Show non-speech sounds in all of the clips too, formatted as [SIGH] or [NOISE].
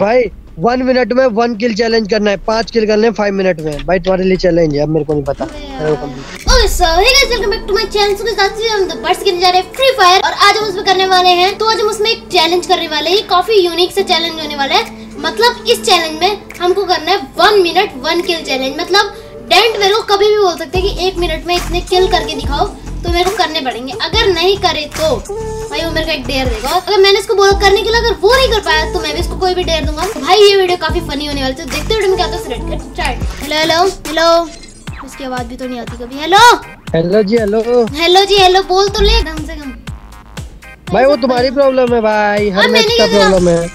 भाई one minute में one kill challenge करना है, पाँच किल करने फाइव मिनट में। भाई, तुम्हारे लिए चैलेंज है, अब मेरे को नहीं पता। और आज हम उसमें करने वाले हैं तो आज हम उसमें एक चैलेंज करने वाले हैं। काफ़ी यूनिक सा चैलेंज होने वाला है। मतलब इस चैलेंज में हमको करना है one minute one kill challenge मतलब डेंट कभी भी बोल सकते हैं कि एक मिनट में इतने किल करके दिखाओ। तो मेरे को करने पड़ेंगे। अगर नहीं करे तो। भाई वो मेरे को एक डेयर देगा। अगर मैंने इसको बोला करने के लिए अगर वो नहीं कर पाया तो मैं भी इसको कोई भी डेयर दूँगा। भाई ये वीडियो काफ़ी फनी होने वाली तो देखते में क्या होता है स्टार्ट हेलो हेलो हेलो इसकी आवाज़ भी तो नहीं आती कभी। हेलो हेलो जी हेलो हेलो जी हेलो बोल तो ले। कम से कम। भाई वो तुम्हारी प्रॉब्लम है भाई। हर मैच का। प्रॉब्म है।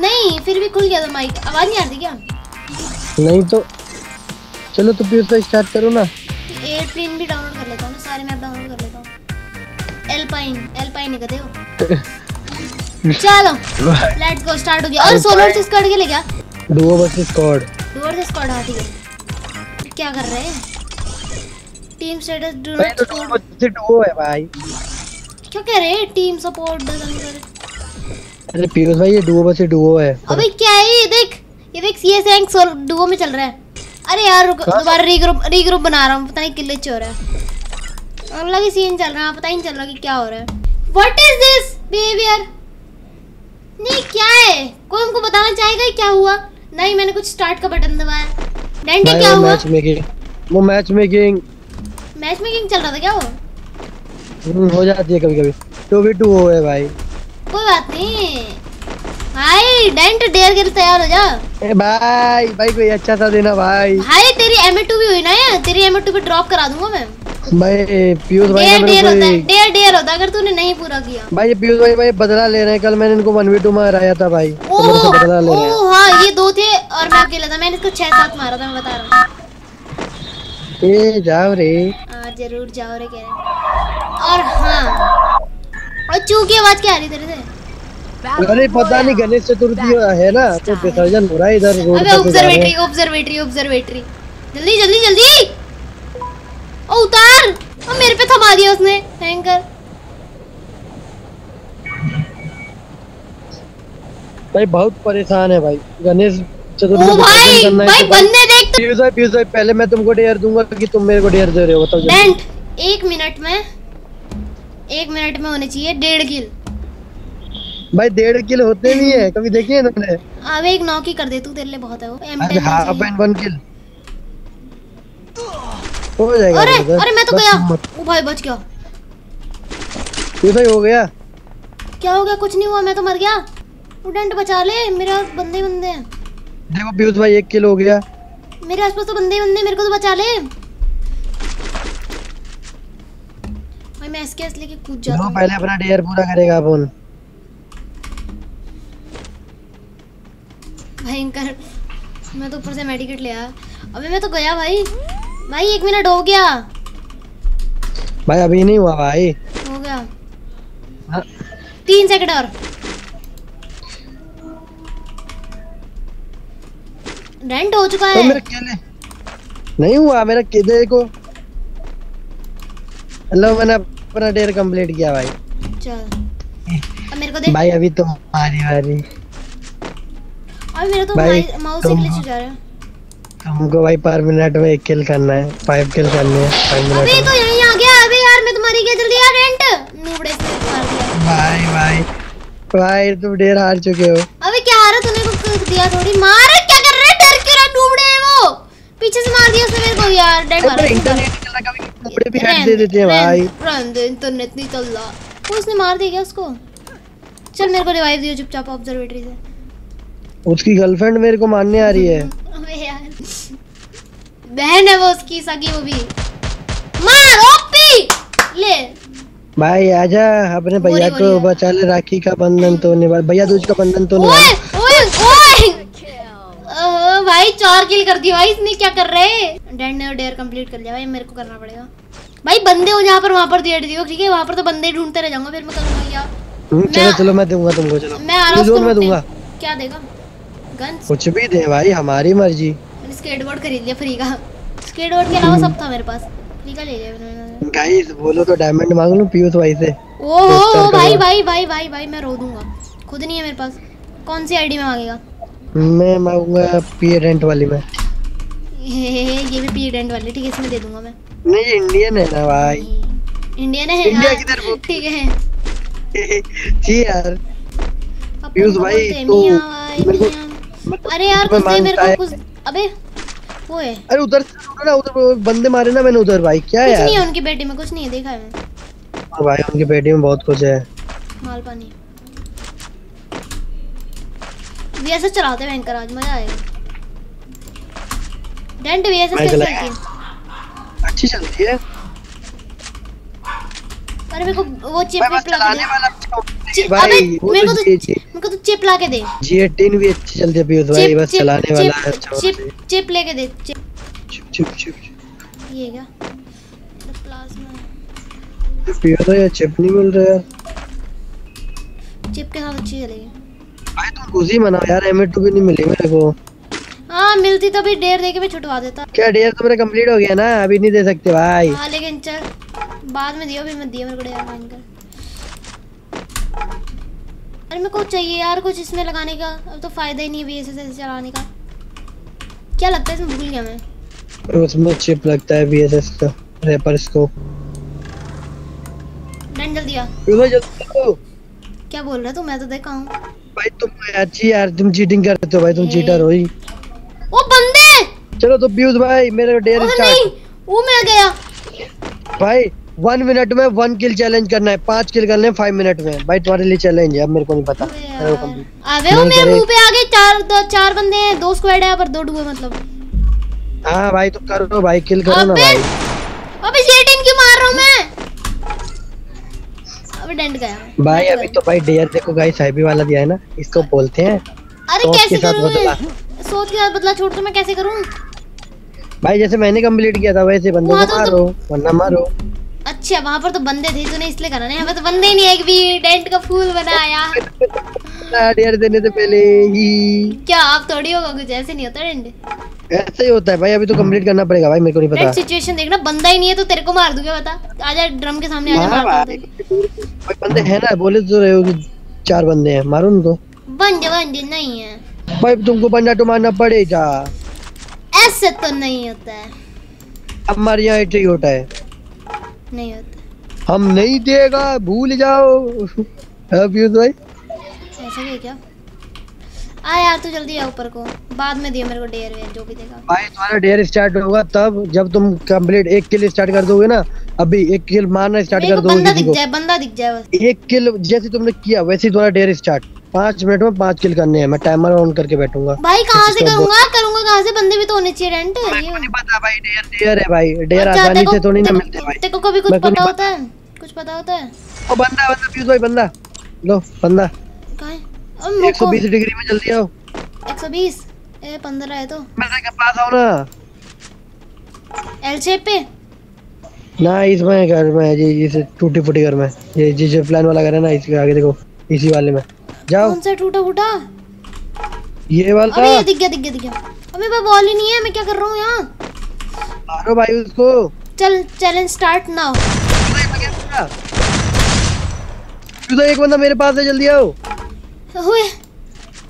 नहीं फिर भी खुल गया था माइक आवाज़ नहीं आ रही क्या? नहीं तो चलो तो फिर से स्टार्ट करो ना। एयरप्लेन भी डाउनलोड कर लेता हूँ ना सारे मैप डाउनलोड कर लेता हूँ। एल्पाइन एल्पाइन ही कहते हो चलो लेट्स गो स्टार्ट हो गया। और सोलर से स्कॉट के ले गया डुओ वर्सेस स्क्वाड डोर से स्क्वाड आती है। क्या कर रहे हैं? Team status do not duo versus duo है भाई। क्या कह रहे हैं? टीम सपोर्ट डजंट कर अरे पीयूष भाई ये डुओ वर्सेस डुओ है। अबे क्या है ये? देख ये देख सीएस रैंक डुओ में चल रहा है। अरे यार रुको दोबारा रीग्रुप रीग्रुप बना रहा हूँ। पता नहीं किले हो रहा है। अलग ही सीन चल रहा है पता ही नहीं चल रहा कि क्या हो रहा है। व्हाट इज़ दिस बिहेवियर नहीं क्या है? कोई हमको बताना चाहेगा क्या हुआ? नहीं मैंने कुछ स्टार्ट का बटन दबाया। डेंटे क्या हुआ? मैच मेकिंग वो मैच मेकिंग मैच मेकिंग चल रहा था क्या वो? हो जाती है कभी कभी टू वी टू है भाई। कोई बात नहीं। भाई डेंट डेयर के लिए तैयार हो जा। ए भाई भाई कोई अच्छा सा देना भाई। भाई तेरी एम भी हुई ना यार तेरी एम पे ड्रॉप करा दूँगा मैं। भाई पीयूष भाई डेयर डेयर होता है डेयर डेयर होता है अगर तूने नहीं पूरा किया। भाई पीयूष भाई भाई बदला ले रहे हैं। कल मैंने इनको वन वी टू में हराया था भाई तो मेरे से बदला ले रहे हैं। ओह हाँ ये दो थे और मैं अकेला था। मैंने इसको छह सात मारा था मैं बता रहा हूँ। ए जाओ रे। हाँ ज़रूर जाओ रे कह रहे और हाँ और चू की आवाज़ क्या आ रही तेरे से? अरे पता नहीं गणेश चतुर्थी है ना तो विसर्जन हो रहा है इधर रोड अबे पे ऑब्जर्वेटरी ऑब्जर्वेटरी ऑब्जर्वेटरी जल्दी जल्दी जल्दी! ओ उतार। ओ मेरे पे थमा दिया उसने हैंकर भाई बहुत परेशान है भाई। गणेश चतुर्थी ओ भाई है भाई बंदे देख तो। पीयूष भाई पीयूष भाई पहले मैं तुमको डेयर दूँगा कि तुम मेरे को डेयर दे रहे हो बताओ। डेंट एक मिनट में एक मिनट में होने चाहिए डेढ़ किल। भाई डेढ़ किल होते नहीं है कभी देखिए है तुमने अब एक नौकी कर दे तू तेरे लिए बहुत है वो। एम अरे हाफ़ एंड वन किल हो जाएगा अरे अरे मैं तो गया। ओ भाई बच गया। पीयूष भाई हो गया। क्या हो गया? कुछ नहीं हुआ मैं तो मर गया। वो डेंट बचा ले मेरे पास बंदे बंदे हैं। देखो पीयूष भाई एक किल हो गया। मेरे आसपास तो बंदे ही बंदे मेरे को तो बचा ले। भाई मैं एसकेएस लेके कूद जाता हूँ। पहले अपना डेयर पूरा करेगा अपन भयंकर। मैं तो ऊपर से मेडिकेट ले आया। अबे मैं तो गया भाई। भाई एक मिनट हो गया। भाई अभी नहीं हुआ भाई। हो गया। हाँ, तीन सेकंड और। रेंट हो चुका तो है। मेरा नहीं हुआ मेरा किल देखो। हेलो मैंने अपना डेयर कंप्लीट किया भाई। चल। अब मेरे को दे भाई अभी तो हमारी बारी अबे मेरा तो माउस ही ग्लिच हो। जा रहा है। तुमको भाई पर मिनट में एक किल करना है फाइव किल करने हैं फाइव अबे मिनट तो यहीं आ गया अबे यार मैं तुम्हारी क्या जल्दी यार रेंट नूबड़े से मार दिया। भाई भाई भाई तुम डेयर हार चुके हो। अबे क्या आ रहा तूने को दिया थोड़ी। मार! क्या कर रहा है? डर क्यों रहा नूबड़े है वो। पीछे से मार दिया उसने मेरे को। यार डेड मारा इंटरनेट चल कभी। कपड़े भी हेड दे देते हैं भाई। रहने दे इंटरनेट नहीं चल रहा। वो उसने मार दिया क्या उसको? चल मेरे को रिवाइव दियो चुपचाप ऑब्जर्वेटरी से। उसकी गर्लफ्रेंड मेरे को मारने आ रही है। यार। बहन है वो उसकी सगी वो भी। मार ओपी ले। भाई आजा अपने भैया को बचा ले राखी का बंधन तो निभा भैया दूज का बंधन तो ओए निभा ओए ओए! ओह, भाई चार किल कर दिया भाई इसने क्या कर रहे? डैड ने डेयर कंप्लीट कर लिया भाई मेरे को करना पड़ेगा। भाई बंदे हो जहाँ पर वहाँ पर डेढ़ दियो ठीक है? वहाँ पर तो बंदे ढूंढते रह जाऊँगा फिर मैं करूँगा क्या? हम्म, चलो चलो मैं दूँगा तुमको चलो। मैं आ रहा हूँ में। दूँगा। क्या देगा? गन्स। कुछ भी दे भाई हमारी मर्ज़ी। मैंने स्केटबोर्ड खरीद लिया फ्री का। स्केटबोर्ड के अलावा सब था मेरे पास। फ्री का ले लिया मैंने गाइस बोलो तो डायमंड मांग लूँ पीयूष भाई से। ओ हो भाई भाई भाई भाई भाई मैं रो दूँगा। खुद नहीं है मेरे पास। कौन सी आईडी में मांगेगा? मैं मांगूँगा पी रेंट वाली में। ये भी पी रेंट वाली ठीक है इसमें दे दूँगा मैं। नहीं ये इंडियन है ना भाई। इंडियन है इंडिया किधर वो? ठीक है? [LAUGHS] जी यार। पीयूष भाई, तो को-। मेरे को अरे यार कुछ दे मेरे को कुछ अबे वो है। अरे उधर ना उधर बंदे मारे ना मैंने उधर भाई क्या यार? कुछ नहीं है उनकी बेटी में कुछ नहीं है देखा है मैंने। भाई उनकी बेटी में बहुत कुछ है। माल पानी। वीएसएस चलाते हैं भयंकर आज मज़ा आएगा। डेंट कैसे चलाया। चलती है? अच्छी चलती है। अरे मेरे को वो चिप ला के दे। है अबे मेरे तो को तो मेरे को तो चिप ला के दे। जी एटीन भी अच्छी चलती है पीयूष भाई बस चलाने वाला है अच्छा चिप चिप लेके दे चिप चुप चुप ये क्या? प्लाज्मा चिप नहीं मिल रहा यार। चिप के साथ अच्छी चलेगी। भाई तुम खुद ही मनाओ यार एम भी नहीं मिली मेरे को। हाँ मिलती तो भी डेढ़ दे के मैं छुटवा देता। क्या डेयर तो मेरा कंप्लीट हो गया ना अभी नहीं दे सकते भाई। हाँ लेकिन चल। बाद में दियो भी मत दियो मेरे को डेढ़ मांग कर। अरे मेरे को चाहिए यार कुछ इसमें लगाने का। अब तो फ़ायदा ही नहीं है बीएसएस ऐसे चलाने का। क्या लगता है इसमें भूल गया मैं? उसमें चिप लगता है बीएसएस का रैपर स्कोप डन जल्दी आ। क्या बोल रहा है तू? मैं तो देखा हूँ। भाई तुम अच्छी यार तुम चीटिंग करते हो भाई तुम चीटर हो ही। ओ बंदे! चलो तो पीयूष भाई मेरे डेयर स्टार्ट वो मैं गया। भाई वन मिनट में वन किल चैलेंज करना है। पाँच किल करने फाइव मिनट में। भाई तुम्हारे लिए चैलेंज है। अब मेरे को नहीं पता। अबे वो मेरे मुँह पे आ गए चार दो चार बंदे हैं। दो स्क्वाड है पर दो मतलब। हाँ भाई तो करो भाई किल करो ना भाई। अबे ये टीम क्यों मार रहा हूँ मैं? अबे गया। भाई अभी तो भाई डेयर देखो गाइस वाला दिया है ना? इसको बोलते हैं। अरे कैसे करूँ। मैं? सोच के साथ बदला छोड़ तो मैं कैसे करूँ? भाई जैसे मैंने कंप्लीट किया था वैसे बंदों को तो- मारो वरना मारो। अच्छा वहाँ पर तो बंदे थे तूने इसलिए करा नहीं तो बंदे ही नहीं एक भी डेंट का फूल बनाया। देने से पहले ही। क्या आप थोड़ी होगा कुछ? ऐसे नहीं होता डेंट? ऐसे ही होता है भाई अभी तो कंप्लीट करना पड़ेगा भाई मेरे को नहीं पता। सिचुएशन देखना बंदा ही नहीं है तो तेरे को मार दूँगा बता। आजा ड्रम के सामने आजा मारता भाई बंदे हैं ना बोले तो रहे हो कि चार बंदे हैं मारो उनको। बंदे बंदे नहीं है। भाई तुमको बंदा तो मारना पड़ेगा। ऐसे तो नहीं होता है। अब हमारे यहाँ ऐसे ही होता है। नहीं होता। हम नहीं देगा भूल जाओ। हाँ भाई ऐसा है क्या? आ यार तू जल्दी आ ऊपर को। बाद में दियो मेरे को डेयर वेयर जो भी देगा। भाई तुम्हारा डेयर स्टार्ट होगा तब जब तुम कंप्लीट एक किल स्टार्ट कर दोगे ना अभी एक किल मारना स्टार्ट कर दोगे बंदा दिख जाए बंदा दिख जाए बस। एक किल जैसे तुमने किया वैसे ही तुम्हारा डेयर स्टार्ट पाँच मिनट में पाँच किल करने हैं मैं टाइमर ऑन करके बैठूँगा। भाई कहाँ से तो करूँगा? करूँगा कहाँ से? बंदे भी तो होने चाहिए रेंट ये। नहीं पता भाई डेयर डेयर है भाई डेयर आसानी से को- थोड़ी ना मिलते भाई। तेरे को कभी कुछ पता होता है? कुछ पता होता है? ओ बंदा बंदा पीयूष भाई बंदा। लो बंदा। कहाँ है? अब एक मेरे सौ को बीस डिग्री में जल्दी आओ। एक सौ बीस? ए पंद्रह है तो। मेरे के पास आओ ना। एल शेप पे? ना इसमें घर में जी इस टूटी फूटी घर में। ये जी जो प्लान वाला घर है ना इसके आगे देखो इसी वाले में। जाओ। कौन सा टूटा फूटा? ये वाला अबे ये दिख गया दिख गया दिख गया। अबे मैं बॉल ही नहीं है मैं क्या कर रहा हूँ यहाँ? मारो भाई उसको। चल चैलेंज स्टार्ट नाउ तू तो एक बंदा मेरे पास है जल्दी आओ। हुए।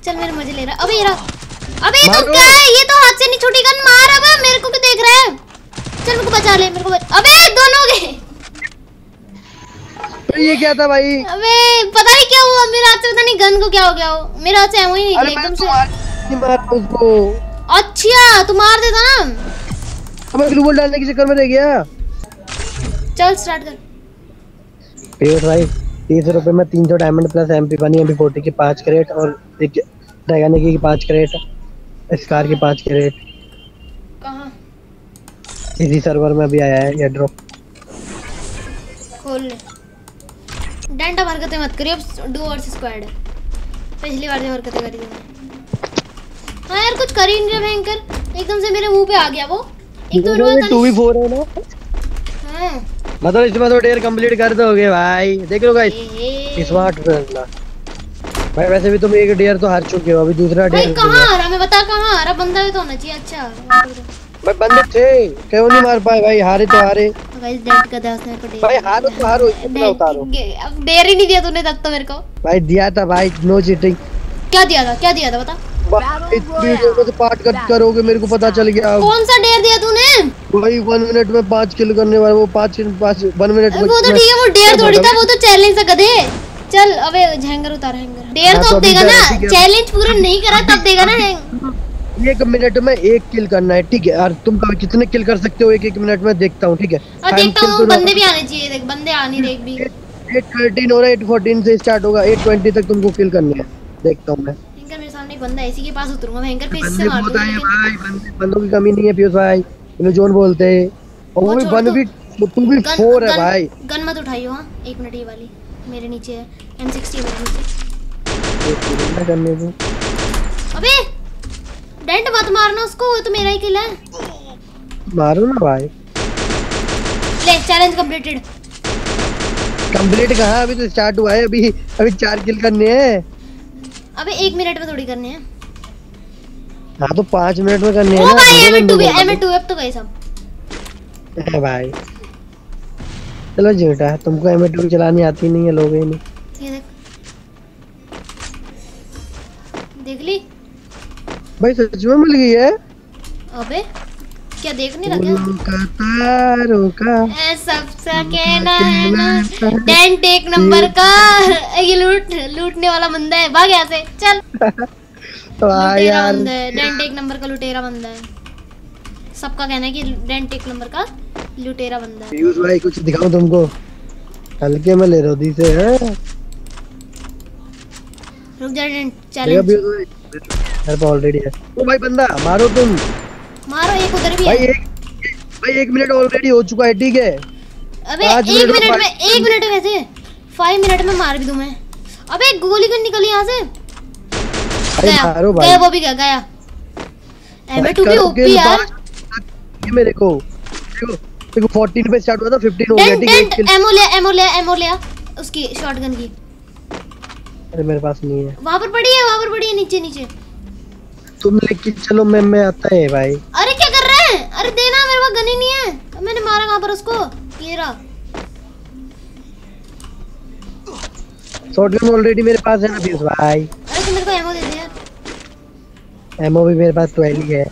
चल मेरे मज़े ले रहा। अबे ये रहा। अबे ये तो क्या है? ये तो हाथ से नहीं छूटी गन मार अब मेरे को क्यों देख रहा है? चल मेरे को बचा ले मेरे को बच... अबे दोनों गए। तो ये क्या था भाई? अबे पता नहीं क्या हुआ? मेरे हाथ से पता नहीं गन को क्या हो गया हो। मेरे हाथ से एमो ही निकला एकदम से। नहीं मारा उसको। अच्छा तू मार देता ना। अब मैं ग्लूबल डालने के चक्कर में रह गया। चल स्टार्ट कर। पीयूष भाई? तीस रुपए में तीन सौ डायमंड प्लस एम पी बनी एम पी फोर्टी की पाँच क्रेट और एक ड्रैगन की पाँच क्रेट स्कार की पाँच क्रेट कहाँ? इसी सर्वर में भी आया है ये ड्रॉप खोल ले। डंडा हरकतें मत करिए अब डू वर्सेस स्क्वाड है पिछली बार जो हरकतें करी थी हाँ यार कुछ कर ही नहीं रहा भयंकर। एकदम से मेरे मुँह पे आ गया वो। एक तो मेरे वी फोर है ना? हाँ। मतलब इसमें तो डेयर कंप्लीट कर दोगे भाई। देख लो गाइस स्मार्ट फैसला भाई वैसे भी तुम एक डेयर तो हार चुके हो अभी दूसरा भाई डेयर कहाँ आ रहा मैं बता कहाँ आ रहा बंदा भी तो होना चाहिए अच्छा। भाई बंदे थे क्यों नहीं मार पाए? भाई हारे तो हारे। गाइस डेट का दास मेरे को डेट भाई हारो तो हारो इतना उतारो। अब डेर ही नहीं दिया तूने तब तो मेरे को। भाई दिया था भाई नो चीटिंग क्या दिया था? क्या दिया था बता? भाई, इस वीडियो को तो पार्ट कट करोगे मेरे को पता चल गया। कौन सा डेयर दिया तूने? वही वन मिनट में पाँच किल करने वाला वो पाँच पाँच वन मिनट में वो तो ठीक है वो डेयर थोड़ी था वो तो चैलेंज था गधे चल अबे हैंगर उतार हैंगर डेयर तो तो अब देगा ना। चैलेंज पूरा नहीं करा तब देगा ना। हैंग एक मिनट में एक किल करना है ठीक है? यार तुम कितने किल कर सकते हो? एक एक मिनट में देखता हूँ ठीक है? और देखता हूँ बंदे भी आने चाहिए देख बंदे आ देख भी। एट थर्टीन हो रहा है एट फोर्टीन से स्टार्ट होगा एट ट्वेंटी तक तुमको किल करने है। देखता हूँ मैं। मेरे सामने एक बंदा इसी के पास उतरूँगा मैं। हैंगर पे इससे मार दूँगा हैं? भाई बंदे बंदों की कमी नहीं है पीयूष भाई। इन्हें जोन बोलते हैं। और वो वो भी वन भी टू भी गन फोर है भाई। गन मत उठाइयो हाँ? एक मिनट ये वाली। मेरे नीचे है। M60 मेरे नीचे। क्या करने को अबे! डेंट मत मारना उसको वो तो मेरा ही किल है। मारो ना भाई। ले चैलेंज कंप्लीटेड कंप्लीट कहाँ अभी तो स्टार्ट हुआ है अभी अभी चार किल करने हैं। अबे एक मिनट में थोड़ी करने हैं। हाँ तो पाँच मिनट में करने हैं ओ भाई दोनों एम टू बंदों को। टू अब तो गए सब। है भाई। चलो झूठा तुमको एम टू चलानी आती नहीं है लोग ही नहीं। ये देख। देख ली? भाई सच में मिल गई है? अबे क्या देखने लगे फूलों का तारों का सबसे कहना है ना डेंट एक नंबर का। [LAUGHS] ये लूट लूटने वाला बंदा है भाग यहाँ से चल। [LAUGHS] लुटेरा यार। बंदा है डेंट एक नंबर का लुटेरा बंदा है। सबका कहना है कि डेंट एक नंबर का लुटेरा बंदा है। पीयूष भाई कुछ दिखाऊँ तुमको। हल्के में ले रोदी से है। रुक जा चैलेंज मेरे पे ऑलरेडी है। ओ भाई बंदा मारो तुम। मारो एक उधर भी भाई है एक भाई एक मिनट ऑलरेडी हो चुका है ठीक है? अबे एक मिनट में एक मिनट में कैसे फाइव मिनट में मार भी दूँ मैं। अबे गोली क्यों निकली यहाँ से? गया। गया वो भी गया गया। एम भी ओपी यार। ये मेरे को देखो देखो 14 पे स्टार्ट हुआ था 15 हो गया ठीक है एमओ लिया एमओ लिया एमओ लिया। उसकी शॉटगन की। अरे मेरे पास नहीं है। वहाँ पर पड़ी है वहाँ पर पड़ी है नीचे नीचे। तुम लेके चलो मैं मैं आता है भाई। अरे क्या कर रहे हैं? अरे देना मेरे पास गन ही नहीं है। मैंने मारा कहाँ पर उसको? ये रहा। शॉटगन ऑलरेडी मेरे पास है ना पीयूष भाई। अरे तो मेरे को एमओ दे दे यार। एमओ भी मेरे पास 12 ही है।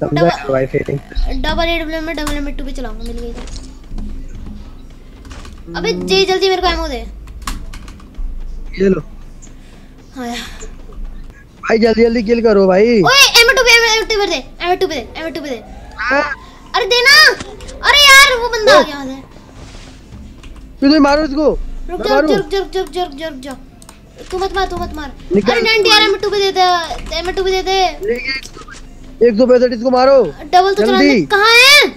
समझा डबल- भाई फीलिंग डबल ए डब्ल्यू में डबल एम टू पे चलाऊँगा मिल गई तो। अबे जे जल्दी मेरे को एमओ दे। ये लो। हाँ भाई जल्दी जल्दी किल करो भाई। ओए एम टू पे एम टू पे दे एम टू पे दे एम टू पे दे। हाँ, अरे देना। अरे यार वो बंदा आ गया से मारो इसको? रुक जा रुक जा रुक जा रुक जा रुक जा तू मत मार तू मत मार। अरे नंटी यार एम टू पे दे दे एम टू पे दे दे। एक सौ पैंसठ इसको मारो। डबल तो चला। कहाँ है?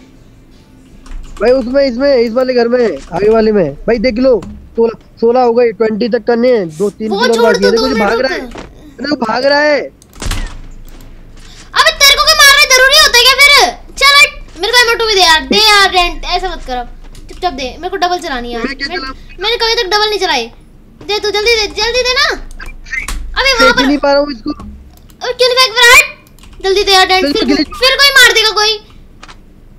भाई उसमें इसमें इस वाले घर में आगे वाले में। भाई देख लो सोलह सोलह हो गई ट्वेंटी तक करने हैं दो तीन किलो बाकी है देखो भाग रहा है। वो भाग रहा है। अबे तेरे को क्या मारना ज़रूरी होता है क्या फिर? चल हट मेरे को एम टू भी दे यार। दे यार रेंट ऐसा मत कर अब। चुपचाप दे। मेरे को डबल चलानी है यार। मैं? मैंने कभी तक डबल नहीं चलाई। दे तू जल्दी दे जल्दी दे ना। अबे वहाँ पर नहीं पा रहा हूँ इसको। अबे क्यों नहीं फेंक रहा जल्दी दे यार डेंट फिर फिर तो कोई मार देगा कोई।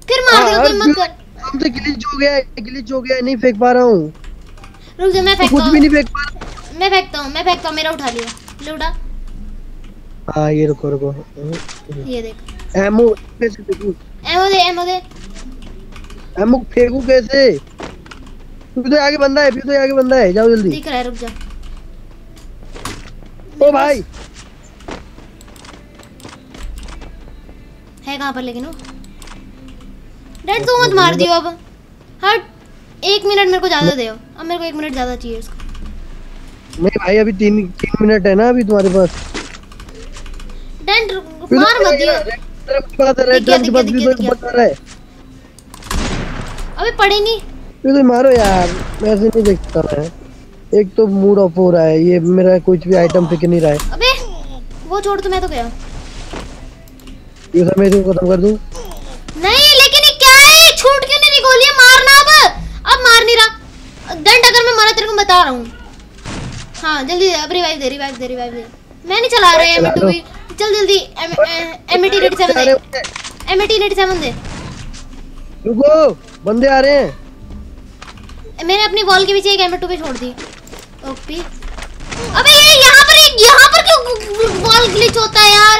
फिर मार देगा हाँ, कोई मत कर। हमसे ग्लिच हो गया है ग्लिच हो गया है नहीं फेंक पा रहा हूँ। रुक जा मैं तो फेंकता कुछ भी नहीं फेंक पा रहा। मैं फेंकता हूँ मैं फेंकता हूँ मेरा उठा लिया। ले उठा। हाँ ये रुको रुको। ये देख। एमओ कैसे फेंकूं एमओ दे एमओ दे। एमओ फेंकूं कैसे? फिर तो आगे बंदा है फिर तो आगे बंदा है। जाओ जल्दी। दिख रहा है रुक जा। ओ भाई। है कहाँ पर लेकिन वो? डैड तू मत मार दियो अब। हट। एक मिनट मेरे को ज़्यादा दे अब। मेरे को एक मिनट ज़्यादा चाहिए उसका नहीं भाई अभी तीन तीन मिनट है ना अभी तुम्हारे पास। मार तो मत दियो। रेड है गया, भी तो बता रहा है अबे पड़े नहीं। फिर तो मारो यार मैं ऐसे नहीं देखता मैं। एक तो मूड ऑफ़ हो रहा है ये मेरा कुछ भी आइटम फेंक नहीं रहा है। अबे वो छोड़ तो मैं तो गया। ये सब मैं इसको खत्म कर दूँ? नहीं लेकिन ये क्या है? छूट क्यों नहीं गोलियाँ? मारना अब। अब मार नहीं रहा। दंड अगर मैं मारा तेरे को बता रहा हूँ। हाँ जल्दी अब रिवाइव दे रिवाइव दे रिवाइव दे। मैं नहीं चला रहा एम टू भी चल जल्दी एम एटी रेडी सेवन दे। एम एटी रेडी सेवन दे। रुको बंदे आ रहे हैं। मैंने अपनी वॉल के पीछे एक एम टू पे छोड़ दी। ओपी। अबे ये यहाँ पर यहाँ पर क्यों बॉल ग्लिच होता है यार?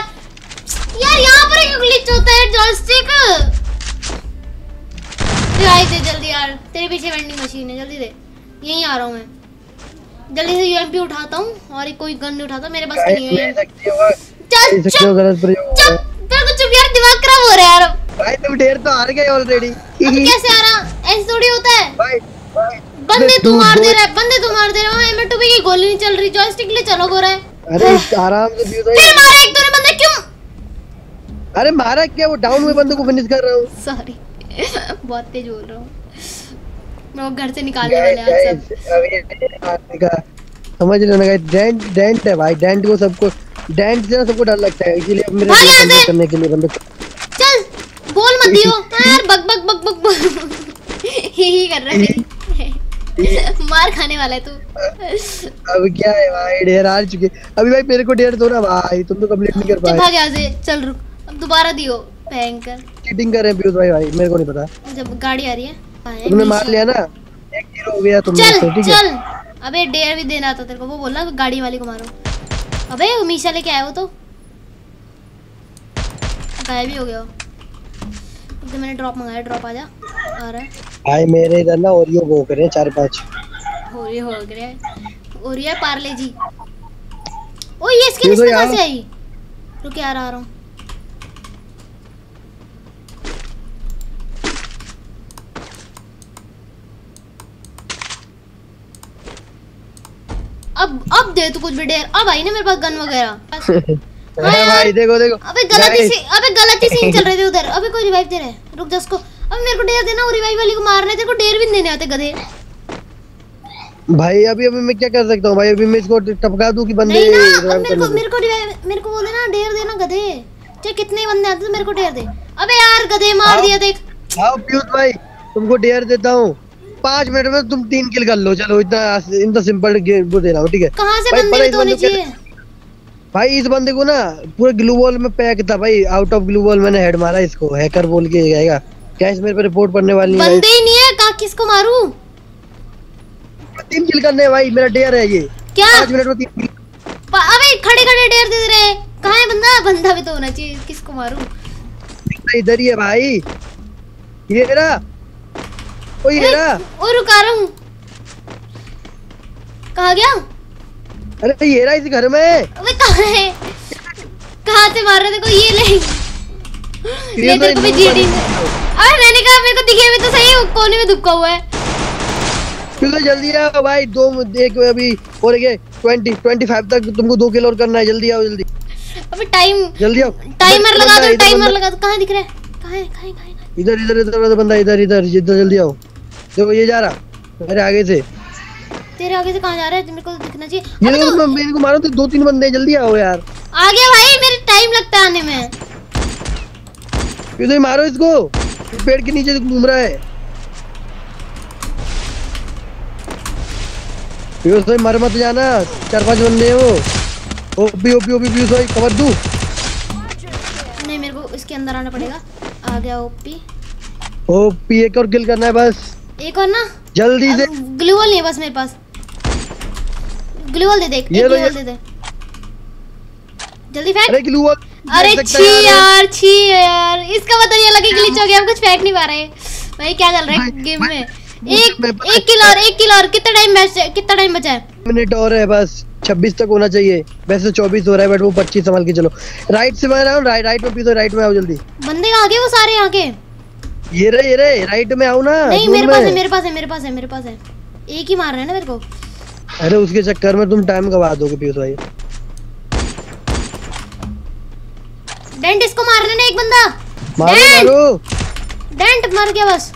यार यहाँ पर क्यों ग्लिच होता है जॉयस्टिक रिवाइव दे जल्दी यार। तेरे पीछे वेंडिंग मशीन है जल्दी दे। यहीं आ रहा हूँ मैं। जल्दी से यूएमपी उठाता हूँ और एक कोई गन नहीं उठाता मेरे पास नहीं है। ले चल ले सकते हो चुप गलत प्रयोग चुप तेरे को चुप यार दिमाग खराब हो रहा है यार। भाई तुम ढेर तो हार गए ऑलरेडी कैसे आ ऐसे थोड़ी होता है। भाई भाई। बंदे तू तू मार दे रहा है बंदे तू मार दे रहा है। एम टू की गोली नहीं चल रही जॉयस्टिक ले चलो हो है अरे आराम से फ्यूज फिर मारा एक तूने बंदे क्यों? अरे मारा क्या? वो डाउन हुए बंदे को फिनिश कर रहा हूँ। सॉरी [LAUGHS] बहुत तेज बोल रहा हूँ। मैं वो घर से निकालने वाले हैं आज सब। समझ रहे हो ना गाइस डेंट डेंट है भाई डेंट को सबको डेंट से सबको डर लगता है इसीलिए मेरे बंदे करने के लिए बंदे चल बोल मत दियो। [LAUGHS] हाँ यार बक बक बक बक [LAUGHS] ही ही कर रहा है। [LAUGHS] मार खाने वाला है तू। अब क्या है भाई ढेर हार चुके। अभी भाई मेरे को ढेर दो ना भाई तुम तो कंप्लीट नहीं कर पाए भाग यहाँ से। चल रुक। अब दोबारा दियो। भयंकर। चीटिंग कर रहे हैं पीयूष भाई भाई मेरे को नहीं पता। जब गाड़ी आ रही है तुमने मार लिया ना? एक हीरो हो गया तुमने चल तो चल। अबे डेयर भी देना था तेरे को। वो बोला गाड़ी वाले को मारो। अबे उमीशा मीशा लेके आया हो तो। गायब ही हो गया तो मैंने ड्रॉप मंगाया ड्रॉप आ जा। आ रहा है। भाई मेरे इधर ना ओरियो हैं चार पाँच। ओरियो हो। गए हैं ओरियो पार्ले जी। ओ ये स्किन इसके तो इसमें से आई रुक यार आ रहा हूँ। अब अब दे तू कुछ भी डेर अब आई ना मेरे पास गन वगैरह। [LAUGHS] अरे भाई देखो देखो। अबे गलती से अबे गलती सीन चल रहे थे उधर। अबे कोई रिवाइव दे रहा है। रुक जा उसको। अब मेरे को डेर देना वो रिवाइव वाली को मारना है तेरे को डेर भी नहीं देने आते गधे। भाई अभी अभी मैं क्या कर सकता हूँ? भाई अभी मैं इसको टपका दूँ कि बंदे नहीं ना अब मेरे को मेरे को revive- मेरे को बोले ना डेर देना गधे। चाहे कितने ही बंदे आते तो मेरे को डेर दे। अबे यार गधे मार हाँ। दिया देख। आओ पीयूष भाई तुमको डेयर देता हूँ। पाँच मिनट में तुम तीन किल कर लो। चलो इतना इतना सिंपल गेम वो दे रहा हूँ ठीक है? कहाँ से भाई, बंदे तो होने को चाहिए? भाई इस बंदे को ना पूरे ग्लू वॉल में पैक था भाई। आउट ऑफ़ ग्लू वॉल मैंने हेड मारा इसको। हैकर बोल के जाएगा। क्या इस मेरे पे रिपोर्ट पड़ने वाली है? बंदे ही नहीं है कहा किसको मारू? तीन किल करने हैं भाई। मेरा डेयर है ये। क्या? पाँच मिनट में तीन। अबे खड़े खड़े डेर दे रहे कहाँ है बंदा? बंदा भी तो होना चाहिए किसको मारू? इधर ही है भाई। ये रहा ओ ये रहा ओ रुका रहा हूँ। कहा गया? अरे ये रहा इस घर में। अबे कहाँ है? कहाँ से मार रहे थे को ये ले। ये भी तो जीडी इन्होंने- अबे मैंने कहा मेरे को दिखे हुए तो सही कोने में दुबका हुआ है। क्यों तो जल्दी आओ भाई दो एक अभी और एक ट्वेंटी ट्वेंटी फाइव तक तुमको दो किल और करना है। जल्दी आओ जल्दी। अबे टाइम जल्दी आओ। टाइमर लगा दो टाइमर लगा दो। कहाँ दिख रहा है कहाँ है कहाँ है? इधर इधर इधर इधर बंदा इधर इधर इधर जल्दी आओ। देखो ये जा रहा मेरे आगे से। तेरे आगे से कहाँ जा रहा है? मेरे को तो दिखना चाहिए। ये तो मेरे को मारो तो दो तीन बंदे जल्दी आओ यार। आ गया भाई मेरे टाइम लगता है आने में। ये मारो इसको। पेड़ के नीचे घूम रहा है। पीयूष भाई मर मत जाना चार पाँच बंदे हैं। वो ओपी ओपी ओपी पीयूष भाई कवर दू। नहीं मेरे को इसके अंदर आना पड़ेगा। आ गया ओपी। ओपी एक और किल करना है बस। एक और ना? जल्दी से। ग्लूवल नहीं है बस मेरे पास। ग्लूवल दे दे ये लो, ग्लूवल दे दे जल्दी फेंक। अरे ग्लू वॉल अरे छी यार। छी यार। इसका मतलब ये लगे ग्लिच हो गया हम कुछ फेंक नहीं पा रहे। भाई क्या चल रहा है गेम में? एक एक किल और एक किल और। कितना टाइम बचा कितना टाइम बचा है? मिनट और है बस। 26 तक होना चाहिए। वैसे 24 हो रहा है बट वो 25 संभाल के चलो। राइट से मैं रहा राइट राइट में पीछे राइट में आओ जल्दी। बंदे गए वो सारे यहाँ के ये रे ये रे राइट में आओ ना नहीं मेरे पास है मेरे पास है मेरे पास है मेरे पास है। एक ही मार रहे हैं ना मेरे को। अरे उसके चक्कर में तुम टाइम गवा दोगे पीयूष भाई। डेंट इसको मारना है ना एक बंदा। मारो मारो। डेंट मर गया बस।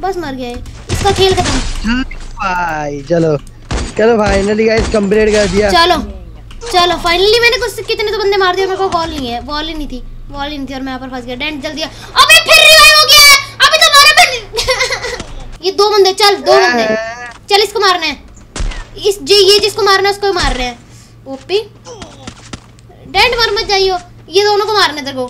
बस मर गया इसका खेल खत्म। भाई चलो। चलो फाइनली गाइस कंप्लीट कर दिया। चलो चलो फाइनली मैंने कुछ कितने तो बंदे मार दिए मेरे को वॉल नहीं है वॉल ही नहीं थी वॉल ही नहीं थी और मैं यहाँ पर फंस गया। डेंट जल्दी अबे फिर रिवाइव हो गया! है अबे दोबारा फिर ये दो बंदे चल दो बंदे। चल इसको मारना है। इस जी ये जिसको मारना है उसको ही मार रहे हैं। ओपी। डेंट मर मत जाइयो। ये दोनों को मारना है तेरे को।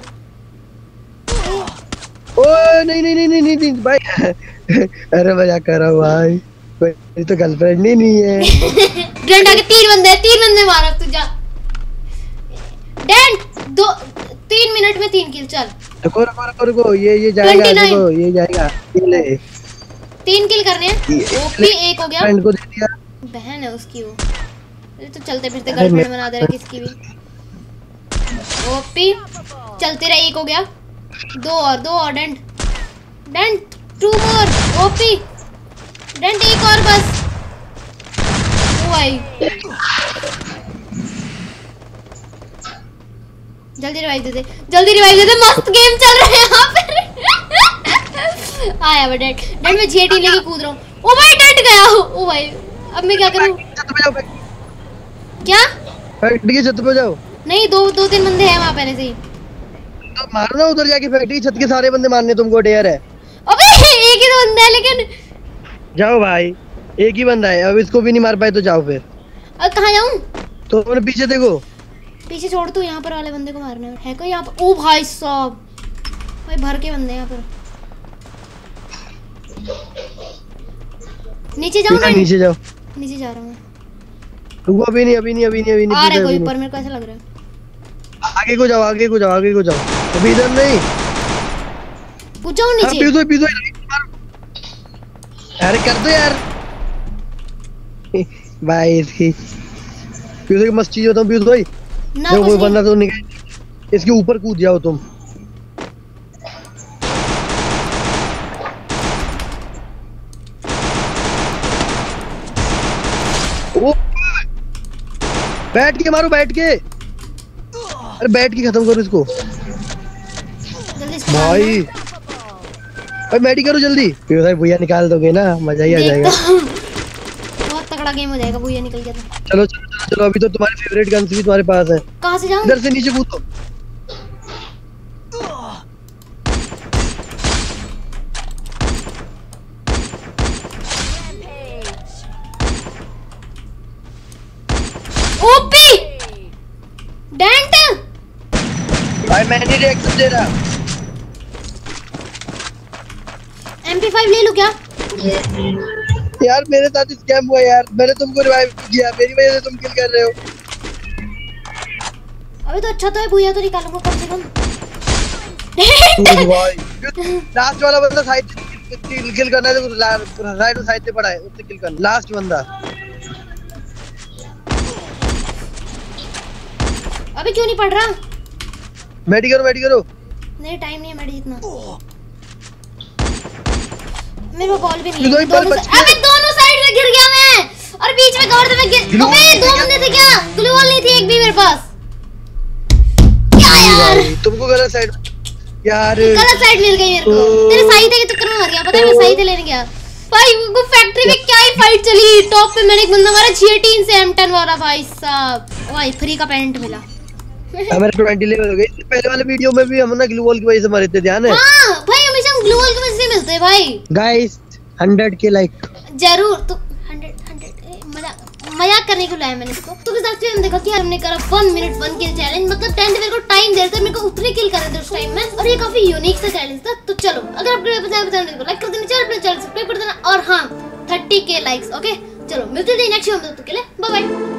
ओ नहीं नहीं नहीं नहीं नहीं, नहीं भाई। [LAUGHS] अरे मज़ाक कर रहा हूँ भाई। मेरी तो गर्लफ्रेंड ही नहीं है। [LAUGHS] डेंट आगे तीन बंदे हैं तीन बंदे मारा तू जा डेंट दो तीन मिनट में तीन किल चल। रुको रुको रुको रुको ये ये जाएगा 29 देखो ये जाएगा ये ले तीन किल करने हैं। ओपी एक हो गया। फ्रेंड को दे दिया। बहन है उसकी वो। ये तो चलते फिरते गर्लफ्रेंड बना दे रहा किसकी भी। ओपी चलते रहे एक हो गया। दो और दो और डेंट डेंट टू मोर ओपी। डेंट एक और बस ओ भाई जल्दी रिवाइव दे दे। जल्दी रिवाइव दे दे। मस्त गेम चल रहा है यहाँ पे। आया मैं डेंट डेंट में जेटी लेके कूद रहा हूँ। ओ भाई डेंट गया ओ भाई अब मैं क्या करूँ? क्या? फैक्ट्री की छत पे जाओ। नहीं दो दो तीन बंदे हैं वहाँ पहले से ही। तो मारो ना उधर जाके फैक्ट्री छत के सारे बंदे मारने तुमको डेयर है। अबे एक ही तो बंदा है लेकिन जाओ भाई एक ही बंदा है अब इसको भी नहीं मार पाए तो जाओ फिर। अब कहाँ जाऊँ? तो अपने पीछे देखो। पीछे छोड़ तू यहाँ पर वाले बंदे को मारना है कोई यहाँ पर? ओ भाई साहब भाई भर के बंदे यहाँ पर। नीचे जाऊँ ना। नीचे जाओ। नीचे जा रहा हूँ मैं। रुको अभी नहीं अभी नहीं अभी नहीं अभी नहीं आ रहा है कोई ऊपर मेरे को ऐसा लग रहा है। आगे को जाओ आगे को जाओ आगे को जाओ। अभी इधर नहीं। पूछा नीचे। पीछे पीछे। अरे कर दो यार। भाई इसकी पीछे की मस्त चीज़ होता हूँ पीछे भाई ना जब कोई बंदा तो निकल इसके ऊपर कूद जाओ तुम। ओ, बैठ के मारो बैठ के। अरे बैठ के खत्म करो इसको। भाई। भाई मैडी करो जल्दी? फिर भाई भैया निकाल दोगे ना मज़ा ही आ जाएगा। बहुत तगड़ा गेम हो जाएगा भैया निकल गया तो। चलो चलो चलो चलो अभी तो तुम्हारे फेवरेट गन्स भी तुम्हारे पास है। कहाँ से जाऊँ? इधर से नीचे कूदो। ओपी! डेंट! भाई मैं नहीं रिएक्शन दे रहा MP5 ले लूँ क्या? यार मेरे साथ स्कैम हुआ यार। मैंने तुमको रिवाइव किया। मेरी वजह से तुम किल कर रहे हो। अबे तो अच्छा तो है भैया तो निकालूँगा कम से कम लास्ट वाला बंदा साइड किल किल करना है राइट साइड से पड़ा है उससे किल करना। लास्ट बंदा। अबे क्यों नहीं पढ़ रहा? मेडी करो मेडी करो नहीं टाइम नहीं है मेरे जितना मेरे पास बॉल भी नहीं है। बॉल दोनों सा-। अबे दोनों साइड में गिर गया मैं। और बीच में कवर में गिर अबे दो बंदे थे क्या? ग्लू वॉल नहीं थी एक भी मेरे पास। क्या यार? तुमको गलत साइड यार। गलत साइड मिल गई मेरे को। तेरे सही थे के चक्कर में मर गया? पता है मैं सही थे लेने गया। भाई वो फैक्ट्री में क्या ही फाइट चली। टॉप पे मैंने एक बंदा मारा 18 से M10 वाला भाई साहब। भाई फ्री का पैंट मिला। हमारे 20 लेवल हो गए पहले वाले वीडियो में भी हम ना ग्लू वॉल की वजह से मरे थे ध्यान है? हाँ भाई हमेशा हम ग्लू वॉल की हैं भाई। गाइस 100 के लाइक ज़रूर तो हंड्रेड हंड्रेड मज़ा मज़ाक करने के लाया मैंने इसको। तो किस हमने देखा कि हमने करा one minute one kill challenge मतलब टेंथ मेरे को टाइम दे रहे थे मेरे को उतने किल कर रहे थे उस टाइम में। और ये काफ़ी यूनिक सा चैलेंज था। तो चलो अगर आपको ये पसंद है तो लाइक कर देना चैनल अपने चैनल सब्सक्राइब कर देना। और हाँ थर्टी के लाइक्स ओके चलो मिलते हैं नेक्स्ट वीडियो में तब तक के लिए बाय बाय